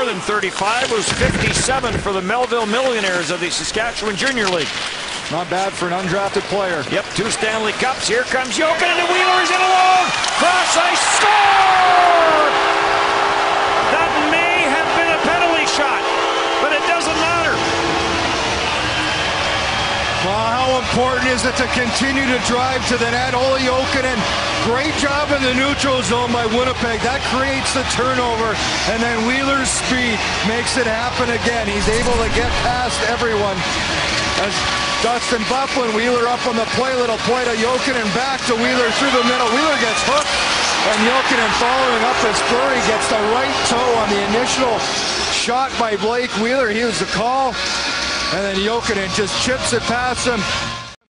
more than 35 was 57 for the Melville Millionaires of the Saskatchewan Junior League. Not bad for an undrafted player. Yep, two Stanley Cups. Here comes Jokinen and the Wheeler's in alone. Cross ice score! That may have been a penalty shot, but it doesn't matter. Well, how important is it to continue to drive to the net? Olli Jokinen, great job in the neutral zone by Winnipeg. That creates the turnover, and then Wheeler's makes it happen again. He's able to get past everyone. As Dustin Byfuglien, Wheeler up on the play, little play to Jokinen, back to Wheeler through the middle. Wheeler gets hooked, and Jokinen following up his flurry gets the right toe on the initial shot by Blake Wheeler. He was the call, and then Jokinen just chips it past him.